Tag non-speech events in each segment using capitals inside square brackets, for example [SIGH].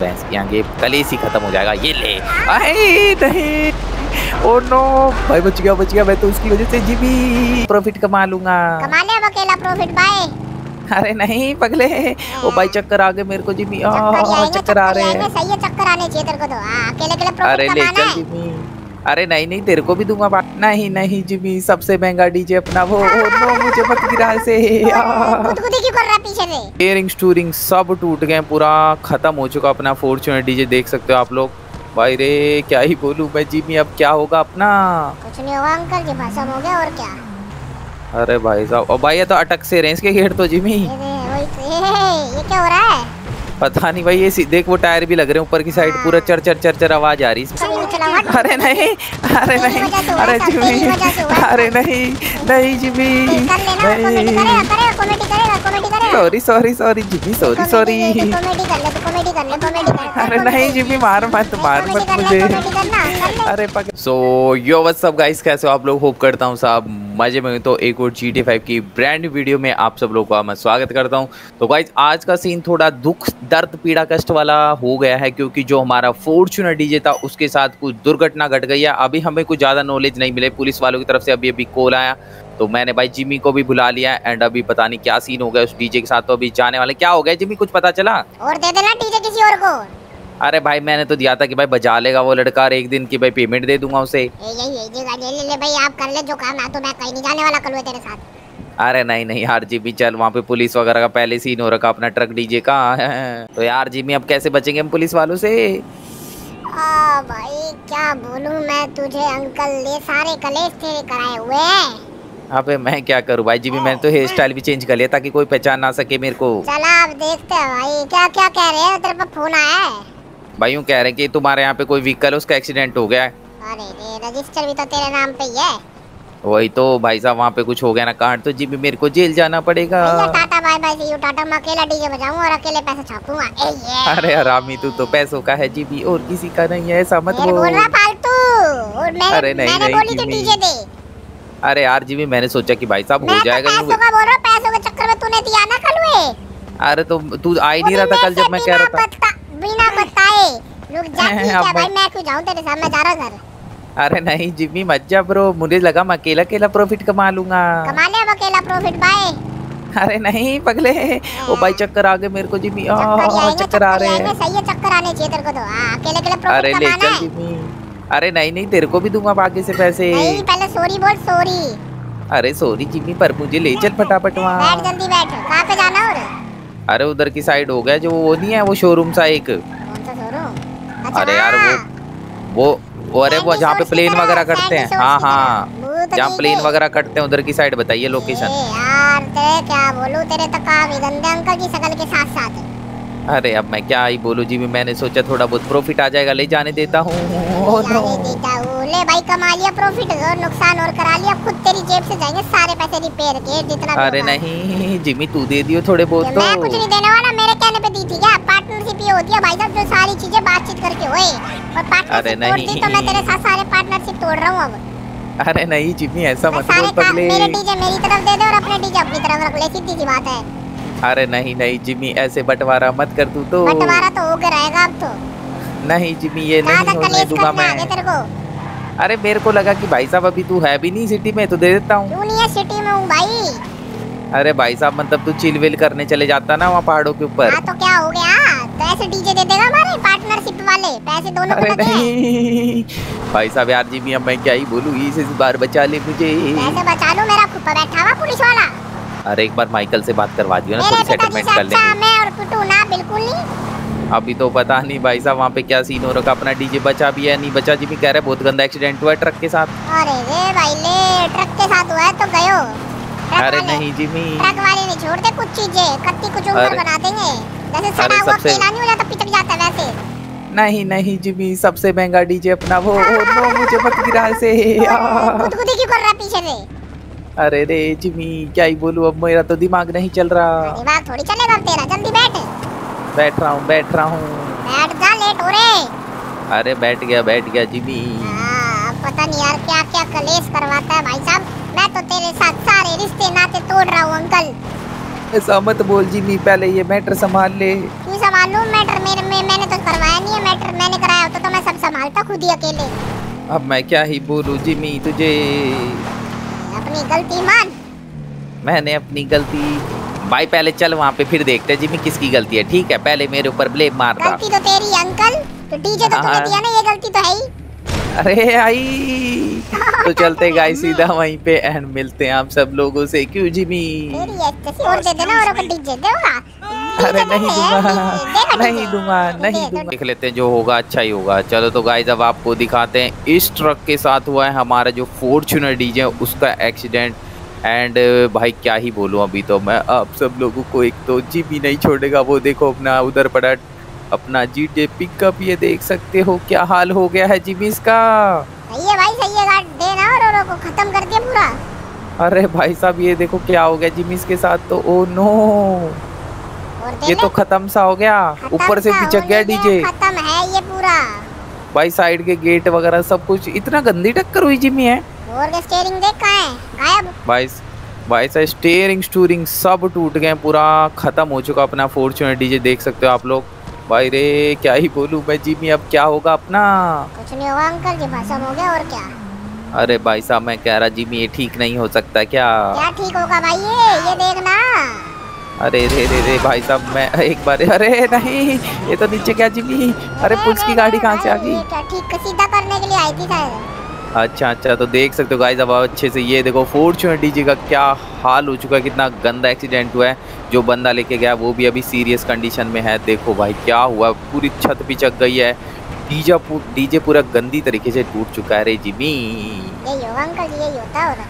भैंस की आगे कलेस ही खत्म हो जाएगा ये ले। नहीं। ओ नो भाई बच गया बच गया। मैं तो उसकी वजह से जी भी प्रॉफिट कमा लूँगा। कमा ले अब अकेला प्रॉफिट भाई अरे नहीं पगले। वो भाई चक्कर आ गए मेरे को जी भी। चक्कर चक्कर आ रहे हैं। सही है चक्कर आने चाहिए तेरे को तो। हाँ, अकेले अकेले अरे प्रॉफिट ले कमाना चल है। जिमी अरे नहीं नहीं तेरे को भी दूँगा बात। नहीं नहीं जिमी सबसे महँगा डीजे अपना वो ओ नो मुझे मत गिरा से गुदगुदी क्यों कर रहा है पीछे से। इयरिंग स्टूरिंग सब टूट गए पूरा खत्म हो चुका अपना फॉर्चूनर डीजे देख सकते हो आप लोग। भाई रे क्या ही बोलूँ मैं जिमी अब क्या होगा अपना? कुछ नहीं होगा अंकल जी भसम हो गया और क्या? अरे भाई साहब और भाई ये तो अटक से रहे इसके गेट तो जिमी। ये तो ये, ये क्या हो रहा है? पता नहीं भाई ये सी- देख वो टायर भी लग रहे हैं ऊपर की साइड पूरा चर चर चर चर आवाज़ आ रही है। अरे नहीं अरे नहीं अरे जिमी अरे नहीं नहीं जिमी नहीं। Sorry sorry sorry Jimmy sorry sorry तो कर अरे नहीं जिमी मार मत मार मत मुझे। अरे सो यो अप गाइस कैसे हो आप लोग? होप करता हूँ साहब मज़े में तो एक और जी टी फाइव की ब्रांड वीडियो में आप सब लोगों का मैं स्वागत करता हूँ। तो गाइस आज का सीन थोड़ा दुख, दर्द, पीड़ा, कष्ट वाला हो गया है क्योंकि जो हमारा फॉर्चूनर डीजे था, उसके साथ कुछ दुर्घटना घट गई है। अभी हमें कुछ ज़्यादा नॉलेज नहीं मिले। पुलिस वालों की तरफ़ से अभी अभी कॉल आया। तो मैंने भाई जिमी को भी बुला लिया एंड अभी पता नहीं क्या सीन हो गया उस डीजे के साथ। तो अभी जाने वाले क्या हो गया? जिमी कुछ पता चला? और दे देना डीजे किसी और को। अरे भाई मैंने तो दिया था कि भाई बजा लेगा वो लड़का और एक दिन की भाई पेमेंट दे दूँगा उसे। ये यही यही जगह ले ले ले भाई आप कर ले जो काम तो मैं कहीं नहीं जाने वाला कल हुए तेरे साथ। अरे नहीं नहीं यार जी भी चल वहाँ पे पुलिस वगैरह का पहले सीन हो रखा अपना ट्रक डीजे का। [LAUGHS] तो यार जी भी अब कैसे बचेंगे हम पुलिस वालों से? आ भाई क्या बोलूँ मैं तुझे अंकल ये सारे कलेश तेरे कराए हुए हैं। अबे मैं क्या करूँ भाई जी भी मैंने तो हेयर स्टाइल भी चेंज कर लिया ताकि कोई पहचान ना सके मेरे को। चला अब देखते हैं भाई क्या क्या कह रहे हैं? तेरे पे फ़ोन आया है। भाई यूँ कह रहे हैं कि तुम्हारे यहाँ पे कोई व्हीकल उसका एक्सीडेंट हो गया है। अरे रजिस्टर भी तो तेरे नाम पे ही है। वही तो भाई साहब वहाँ पे कुछ हो गया ना कांड तो जी भी मेरे को जेल जाना पड़ेगा। Tata bye bye see you tata मैं अकेला डीजे बजाऊँगा और अकेले पैसे छापूँगा। ए ये। अरे हरामी तू तो पैसों का है जी भी और किसी का नहीं है ऐसा मत बोल बोल। रहा फालतू। और मैंने अरे नहीं, मैंने नहीं, बोली थी डीजे दे। अरे यार जी भी मैंने सोचा कि भाई साहब हो तो जाएगा पैसों का बोल रहा पैसों के चक्कर में तूने दिया ना कल अरे तो तू आ ही नहीं रहा था कल जब मैं कह रहा था। बताए रुक जा हैं, [LAUGHS] ठीक भाई मैं- क्यों जाऊँ? तेरे साथ मैं जा रहा घर। अरे नहीं जिम्मी मत जा ब्रो मुझे लगा मैं अकेला अकेला प्रॉफिट कमा लूँगा। कमा ले अब अकेला प्रॉफिट बाय अरे नहीं पगले। ओ भाई चक्कर आ गए मेरे को जिम्मी। आ, चक्कर ही आ रहे हैं। सही है चक्कर आने चाहिए तेरे को तो। हाँ अकेले अकेले अरे प्रॉफिट ले कमाना चल है। जिम्मी। अरे नहीं नहीं तेरे को भी दूँगा बाकी से पैसे। नहीं पहले सॉरी बोल सॉरी अरे सॉरी जिम्मी पर मुझे ले चल फटाफट बैठ जल्दी बैठ। कहाँ पे जाना और? अरे उधर की साइड हो गया जो वो नहीं है वो शोरूम सा एक कौन सा शोरूम अच्छा अरे यार हाँ, वो वो अरे वो जहाँ पे प्लेन वगैरह करते हैं। हाँ हाँ। तो जहाँ प्लेन वगैरह करते हैं उधर की साइड बताइए लोकेशन यार तेरे क्या बोलूँ? तेरे तो काम गंदे अंकल की शकल के साथ साथ है अरे अब मैं क्या ही बोलूँ जी भी मैंने सोचा थोड़ा बहुत प्रॉफिट आ जाएगा ले जाने देता हूँ। ले भाई कमा लिया प्रॉफिट और नुकसान और करा लिया। खुद तेरी जेब से जाएँगे सारे पैसे रिपेयर के जितना अरे नहीं जिमी तू दे दियो थोड़े बहुत ये मैं कुछ तो। नहीं देने वाला मेरे कहने पे दी थी क्या? होती है भाई साहब जो सारी चीज़ें बातचीत करके होए। और अरे पार्टनरशिप तोड़ दी तो मैं। तेरे साथ सारे पार्टनरशिप तोड़ रहा हूँ अब। अरे नहीं जिमी ऐसा मत बोल पगले। मेरे डीजे मेरी तरफ़ दे दे और अपने डीजे अपनी तरफ़ रख ले सीधी सी बात है। अरे नहीं नहीं जिमी ऐसे बंटवारा मत कर तू तो। बंटवारा तो होके रहेगा अब तो। नहीं जिमी ये नहीं होने दूँगा मैं। तेरे को? अरे मेरे को लगा कि भाई साहब अभी तू है भी नहीं सिटी में तो दे देता हूँ। है सिटी में हूँ भाई? अरे भाई साहब मतलब तू चिल विल करने चले जाता ना वहाँ पहाड़ों के ऊपर। हाँ तो क्या हो गया? ऐसे डीजे दे देगा हमारे पार्टनरशिप वाले। पैसे दोनों को लगे नहीं। भाई साहब यार जी अब मैं क्या ही बोलूँ? इस इस बार बचा ले मुझे। पैसे बचा लो मेरा खुपा बैठा हुआ पुलिस वाला। अरे एक बार माइकल से बात करवा दियो ना थोड़ी सेटलमेंट कर अच्छा मैं और कुटू ना बिल्कुल नहीं। अभी तो पता नहीं भाई साहब वहाँ पे क्या सीन हो रखा अपना डीजे बचा भी है नहीं बचा जी भी कह रहे हैं बहुत गंदा एक्सीडेंट हुआ है ट्रक के साथ। अरे रे भाई ले ट्रक के साथ हुआ है तो गयो। अरे नहीं जिमी ट्रक वाले नहीं छोड़ते कुछ चीज़ें कत्ती कुछ ऊपर बना देंगे। हुआ सबसे- नहीं हो जाता पिचक जाता वैसे। नहीं नहीं जिमी सबसे महँगा डीजे अपना वो ओ, नो मुझे मत गिरा से आ। गुदगुदी क्यों कर रहा पीछे से। अरे रे जिमी क्या ही बोलूँ अब मेरा तो दिमाग नहीं चल रहा। दिमाग थोड़ी चलेगा तेरा जल्दी बैठ। बैठ रहा हूँ बैठ रहा हूँ। बैठ जा लेट हो रे अरे बैठ गया बैठ गया जिमी। हाँ, पता नहीं यार क्या क्या कलेश करवाता है भाई साहब। मैं तो तेरे साथ सारे रिश्ते नाते तोड़ रहा हूँ अंकल। ऐसा मत बोल जिमी पहले ये मैटर संभाल ले। क्यों संभालूं मैटर? मेरे में, मैंने तो करवाया नहीं है मैटर। मैंने कराया होता तो मैं सब संभालता खुद ही अकेले। अब मैं क्या ही बोलूँ जिमी तुझे। अपनी गलती मान। मैंने अपनी गलती। भाई पहले चल वहाँ पे फिर देखते हैं जिमी किसकी गलती है ठीक है? पहले मेरे ऊपर ब्लेम मार गलती तो तेरी अंकल। तो डीजे तो तूने हाँ। दिया ना ये गलती तो है ही। अरे आई। तो चलते गाइस सीधा वहीं पे एंड मिलते हैं आप सब लोगों से। क्यों जिमी? और दे देना और डीजे देगा। अरे नहीं दूँगा। नहीं दूँगा नहीं दूँगा। देख लेते हैं जो होगा अच्छा ही होगा। चलो तो गाइस अब आपको दिखाते हैं। इस ट्रक के साथ हुआ है हमारा जो फॉर्चूनर डीजे उसका एक्सीडेंट एंड भाई क्या ही बोलूँ अभी तो मैं। आप सब लोगों को एक तो जी भी नहीं छोड़ेगा वो देखो अपना उधर पड़ा। अपना जी टे पिकअप ये देख सकते हो क्या हाल हो गया है जिमी इसका? सही है भाई सही है गार्ड देना और औरों को खत्म कर दिया पूरा। अरे भाई साहब ये देखो क्या हो गया जिमी इसके साथ तो ओ नो। ये तो खत्म सा हो गया ऊपर से पिचक गया डीजे खत्म है ये पूरा। भाई साइड के गेट वगैरह सब कुछ इतना गंदी टक्कर हुई जिमी है? और के स्टीयरिंग देख कहाँ है? गायब। भाई भाई साहब स्टेयरिंग स्टूरिंग सब टूट गए पूरा खत्म हो चुका अपना फॉर्चूनर डीजे देख सकते हो आप लोग। भाई रे क्या ही बोलूँ मैं जिमी अब क्या होगा अपना? कुछ नहीं होगा अंकल जी भसम हो गया और क्या? अरे भाई साहब मैं कह रहा जिमी ये ठीक नहीं हो सकता क्या? क्या ठीक होगा भाई ये ये देखना। अरे रे रे रे भाई साहब मैं एक बार अरे नहीं ये तो नीचे क्या जिमी। अरे पुलिस की गाड़ी कहाँ से आ गई? ठीक सीधा करने के लिए आई थी शायद। अच्छा अच्छा तो देख सकते हो गाइस अब अच्छे से ये देखो फॉर्चूनर डीजे का क्या हाल हो चुका है कितना गंदा एक्सीडेंट हुआ है जो बंदा लेके गया वो भी अभी सीरियस कंडीशन में है देखो भाई क्या हुआ पूरी छत पिचक गई है डीजा डीजे पूरा गंदी तरीके से टूट चुका है रे जिमी। अंकल जी होता है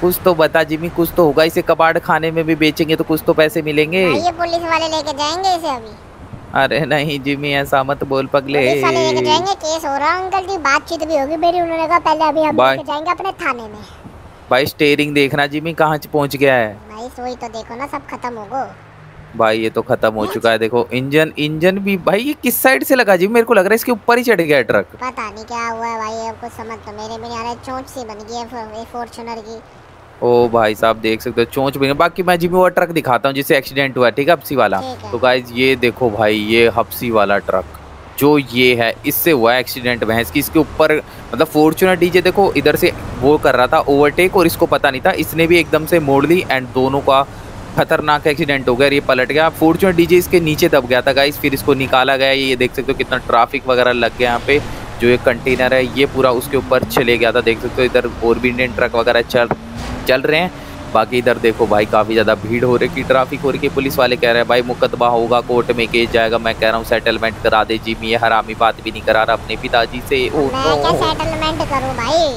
कुछ तो बता जिमी कुछ तो होगा इसे कबाड़ खाने में भी बेचेंगे तो कुछ तो पैसे मिलेंगे। ये पुलिस वाले लेके जाएँगे इसे अभी। अरे नहीं जिमी ऐसा मत बोल पगले। पुलिस लेके जाएँगे केस हो रहा अंकल जी बातचीत भी होगी मेरी उन्होंने कहा पहले अभी हम लेके जाएँगे अपने थाने में। भाई स्टेयरिंग देखना जिमी कहाँ पहुँच गया है? भाई तो देखो ना सब खत्म होगो भाई ये तो खत्म हो चुका है देखो इंजन इंजन भी भाई ये किस साइड से लगा जी मेरे को लग रहा है इसके ऊपर ही चढ़ गया ट्रक पता नहीं क्या हुआ है भाई अब कुछ समझ तो मेरे में नहीं आ रहा है चोंच सी बन गई है फॉर्च्यूनर की। ओ भाई साहब देख सकते हो चोंच भी बाकी मैं जी वो ट्रक दिखाता हूँ जिससे एक्सीडेंट हुआ ठीक है हप्सी वाला। तो गाइज़ ये देखो भाई ये हप्सी वाला ट्रक जो ये है इससे हुआ एक्सीडेंट भैंस की इसके ऊपर मतलब फॉर्चूनर डीजे देखो इधर से वो कर रहा था ओवरटेक और इसको पता नहीं था। इसने भी एकदम से मोड़ ली एंड दोनों का खतरनाक एक्सीडेंट हो गया ये पलट गया। फॉर्चूनर डीजे इसके नीचे दब गया था गाइस फिर इसको निकाला गया। ये देख सकते हो कितना ट्रैफ़िक वगैरह लग गया यहाँ पे। जो ये कंटेनर है ये पूरा उसके ऊपर चले गया था। देख सकते हो इधर और भी इंडियन ट्रक वगैरह चल चल रहे हैं। बाकी इधर देखो भाई काफ़ी ज़्यादा भीड़ हो रही है ट्रैफ़िक हो रही है पुलिस वाले कह रहे हैं भाई मुकदमा होगा कोर्ट में केस जाएगा। मैं कह रहा हूँ सेटलमेंट करा दे जी मैं हरामी बात भी नहीं करा रहा अपने पिताजी से। ओ भाई?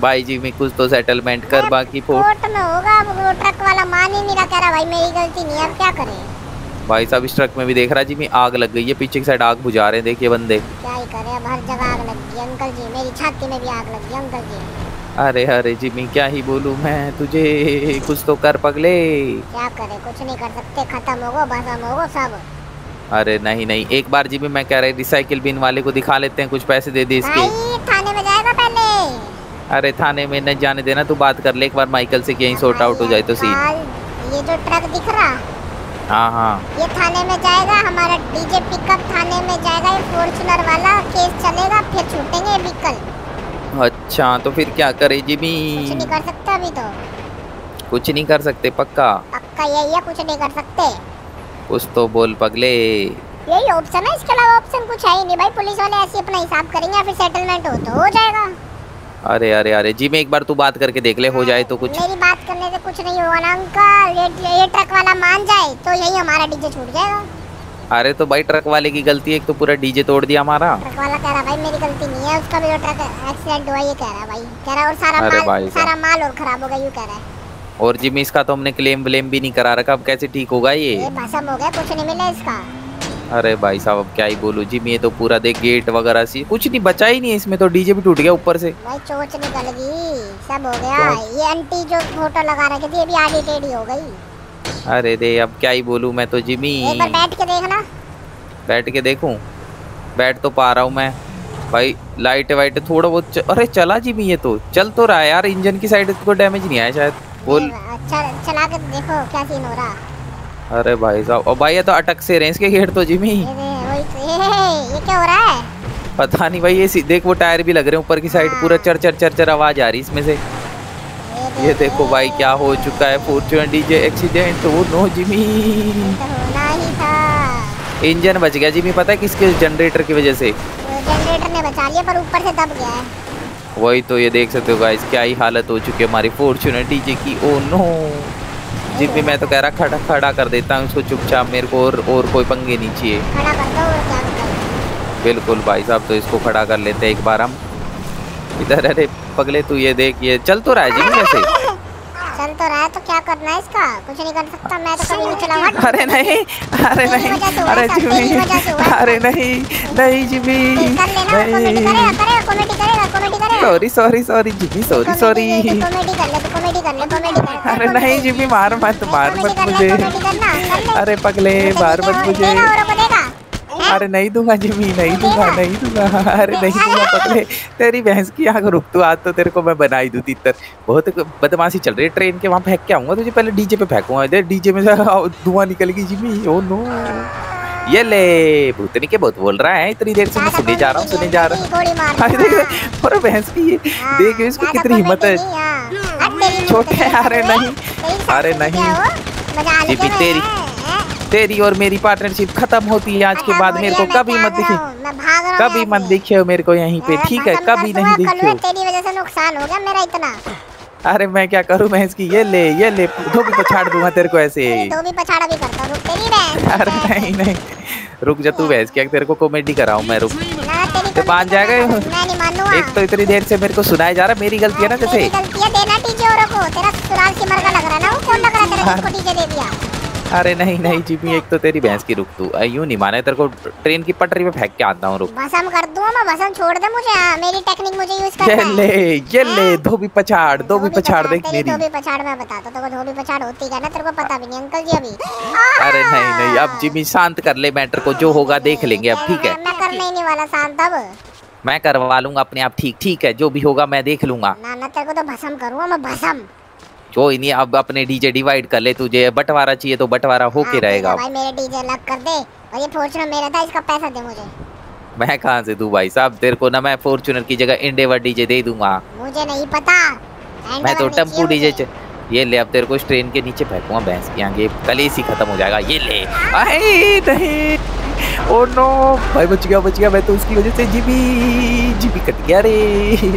भाई जी मैं कुछ तो सेटलमेंट कर बाकी कोर्ट में होगा वो ट्रक वाला मान ही नहीं रहा कह रहा भाई मेरी गलती नहीं अब क्या करें? भाई साहब इस ट्रक में भी देख रहा जी मैं आग लग गई है पीछे की साइड आग बुझा रहे हैं। देखिए बंदे। क्या ही करें अब हर जगह आग लग गई अंकल जी मेरी छाती में भी आग लग गई अंकल जी। अरे अरे जी मैं क्या ही बोलूँ मैं तुझे कुछ तो कर पगले। क्या करें कुछ नहीं कर सकते खत्म होगो बसम होगो सब। अरे नहीं नहीं एक बार जी भी मैं कह रहा रिसाइकिल बिन वाले को दिखा लेते हैं कुछ पैसे दे दे इसके। थाने में जाएगा पहले। अरे थाने में न जाने देना तू बात कर ले एक बार माइकल से कि यहीं सॉर्ट आउट हो जाए तो सीन ये जो ट्रक दिख रहा हाँ हाँ। ये थाने में जाएगा हमारा डीजे पिकअप थाने में जाएगा ये फॉर्चूनर वाला केस चलेगा फिर छूटेंगे व्हीकल अच्छा तो फिर क्या करे जी भी? कुछ नहीं कर सकते अभी तो। कुछ नहीं कर सकते पक्का? पक्का यही है कुछ नहीं कर सकते। कुछ तो बोल पगले। यही ऑप्शन है इसके अलावा ऑप्शन कुछ है ही नहीं भाई पुलिस वाले ऐसे अपना हिसाब करेंगे या फिर सेटलमेंट हो तो हो जाएगा। अरे अरे अरे जी में एक बार तू बात करके देख ले हो जाए तो कुछ। मेरी बात करने से कुछ नहीं होगा ना अंकल। ये ये ट्रक वाला मान जाए तो यही हमारा डीजे छूट जाएगा। अरे तो भाई ट्रक वाले की गलती है एक तो पूरा डीजे तोड़ दिया हमारा। ट्रक वाला कह रहा भाई मेरी गलती नहीं है उसका भी ट्रक एक्सीडेंट हुआ ये कह रहा भाई। कह रहा और सारा माल सारा माल और खराब हो गया यूँ कह रहा है। और जिमी इसका तो हमने क्लेम व्लेम भी नहीं करा रखा अब कैसे ठीक होगा ये? ये भसम हो गया कुछ नहीं मिला इसका। अरे भाई साहब अब क्या ही बोलूँ? जिमी ये तो पूरा देख गेट वगैरह सी कुछ नहीं बचा ही नहीं है इसमें तो डीजे भी टूट गया ऊपर से। भाई चोच निकल गई सब हो गया। ये आंटी जो फ़ोटो लगा रखी थी ये भी आधी टेढ़ी हो गई। अरे रे अब क्या ही बोलूँ मैं तो जिमी। एक बार बैठ के देखना। बैठ के देखूँ? बैठ तो पा रहा हूँ मैं। भाई लाइट वाइट थोड़ा बहुत च... अरे चला जी भी ये तो। चल तो रहा है यार इंजन की साइड को डैमेज नहीं आया शायद। बोल। अच्छा चला के देखो क्या सीन हो रहा। अरे भाई साहब और भाई ये तो अटक से रहे इसके गेट तो जिमी। ये तो- ये ये क्या हो रहा है? पता नहीं भाई ये सी- देख वो टायर भी लग रहे हैं ऊपर की साइड पूरा चर चर चर चर आवाज़ आ रही इसमें से। ये ये देखो। भाई क्या हो चुका है Fortuner DJ accident oh no Jimmy. ये तो इंजन बच गया जिमी पता है किसके जनरेटर की वजह से? जनरेटर ने बचा लिया पर ऊपर से दब गया है। वही तो ये देख सकते हो गाइस क्या ही हालत हो चुकी है हमारी फॉर्च्यूनर डीजे की ओ नो जिमी मैं तो कह रहा खड़ा खड़ा कर देता हूँ उसको चुपचाप मेरे को और और कोई पंगे नहीं चाहिए। खड़ा कर दो और क्या कर बिल्कुल भाई साहब तो इसको खड़ा कर लेते हैं एक बार हम। इधर अरे पगले तू ये देख ये चल तो रहा है जी वैसे चल तो रहा है तो क्या करना है इसका? कुछ नहीं कर सकता मैं तो कभी नहीं। अरे नहीं अरे नहीं अरे जिमी अरे नहीं नहीं जिमी। कर लेना कॉमेडी करेगा करेगा कॉमेडी करेगा कॉमेडी करेगा sorry sorry sorry Jimmy sorry sorry comedy कर ले तो कॉमेडी कर ले कॉमेडी कर कर अरे नहीं जिमी मार मत मार मत मुझे। अरे पगले मार मत मुझे? अरे नहीं दूँगा जिमी नहीं दूँगा नहीं दूँगा। अरे नहीं दूँगा पगले तेरी भैंस की आग रुक तू आज तो तेरे को मैं बना ही दूँ तीतर। बहुत बदमाशी चल रही है ट्रेन के वहाँ फेंक के आऊँगा तुझे पहले डीजे पे फेंकूँगा। इधर डीजे में [LAUGHS] धुआँ निकल गई जिमी। Oh no. ये ले भूतनी के बहुत बोल रहा है इतनी देर से मैं ज़्यादा सुने जा रहा हूँ comedy सुने जा रहा हूँ। अरे भैंस की हाँ, देख इसको कितनी हिम्मत है। हाँ। छोटे अरे नहीं अरे नहीं। हो? लेके तेरी- हैं? तेरी और मेरी पार्टनरशिप खत्म होती है आज के बाद मेरे को कभी मत दिखे। हूँ, हूँ कभी मत से। देखियो मेरे को यहीं पे ठीक है कभी नहीं देखियो। तेरी वजह से नुकसान हो गया मेरा इतना। अरे मैं क्या करूँ मैं इसकी ये ले ये ले धोबी को छाड़ दूँगा तेरे को ऐसे। धोबी पछाड़ा भी करता रुक तेरी बहन अरे नहीं नहीं रुक जा तू भैंस क्या तेरे को कॉमेडी कराऊं मैं रुक। तो मान जाएगा एक तो इतनी देर से मेरे को सुनाया जा रहा है मेरी गलती है ना जैसे गलती है देना टीजे औरों को तेरा ससुराल सिमर का लग रहा है ना वो कौन लग रहा है तेरे जिसको टीजे दे दिया? अरे नहीं नहीं जीपी एक तो तेरी भैंस की रुक तू। यूँ नहीं माने तेरे को ट्रेन की पटरी पे फेंक के आता हूँ रुक। भसम कर दूँगा मैं भसम छोड़ दे मुझे हाँ, मेरी टेक्निक मुझे यूज़ करना ये है। ले ये ले धोबी पछाड़ धोबी पछाड़ देख मेरी। धोबी पछाड़ मैं बताता तेरे को धोबी पछाड़ होती क्या ना तेरे को पता भी नहीं अंकल जी अभी। अरे नहीं नहीं अब जिमी शांत कर ले मैटर को जो होगा देख लेंगे अब ठीक है? मैं करने ही नहीं वाला शांत अब। मैं करवा लूँगा अपने आप ठीक ठीक है जो भी होगा मैं देख लूँगा। ना ना तेरे को तो भसम करूँगा मैं भसम। कोई नहीं अब अपने डीजे डिवाइड कर ले तुझे बंटवारा चाहिए तो बंटवारा होके हाँ, रहेगा। भाई मेरे डीजे अलग कर दे और ये फॉर्च्यूनर मेरा था इसका पैसा दे मुझे। मैं कहाँ से दूँ भाई साहब? तेरे को ना मैं फॉर्च्यूनर की जगह इंडेवर डीजे दे दूँगा। मुझे नहीं पता। मैं तो टेंपू चाहिए डीजे. ये ले अब तेरे को इस ट्रेन के नीचे फेंकूँगा भैंस की आगे कलेस ही खत्म हो जाएगा ये ले। आए नहीं। ओ नो भाई बच गया बच गया। मैं तो उसकी वजह से जीबी जीबी कट गया रे।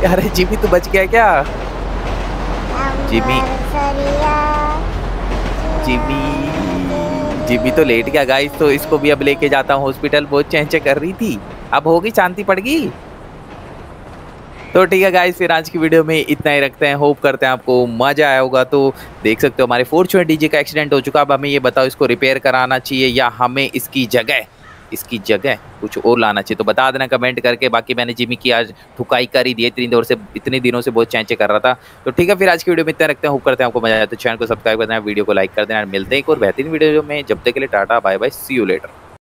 अरे जीबी तो बच गया क्या? जिमी। जिमी जिमी तो लेट गया गाइस तो इसको भी अब लेके जाता हूँ हॉस्पिटल बहुत चेंचे कर रही थी. अब होगी, शांति पड़ गई? तो ठीक है गाइस फिर आज की वीडियो में इतना ही रखते हैं. होप करते हैं आपको मज़ा आया होगा. तो देख सकते हो हमारे फॉर्चूनर डीजे का एक्सीडेंट हो चुका अब हमें ये बताओ, इसको रिपेयर कराना चाहिए या हमें इसकी जगह इसकी जगह कुछ और लाना चाहिए। तो बता देना कमेंट करके, बाकी मैंने जिमी की आज ठुकाई कर ही दी इतनी दौर से, इतने दिनों से बहुत चैंचे कर रहा था। तो ठीक है, फिर आज की वीडियो में इतना रखते हैं। होप करते हैं आपको मज़ा आया। तो चैनल को सब्सक्राइब कर देना वीडियो को लाइक कर देना। मिलते हैं एक और बेहतरीन वीडियो में। जब तक के लिए tata bye bye see you later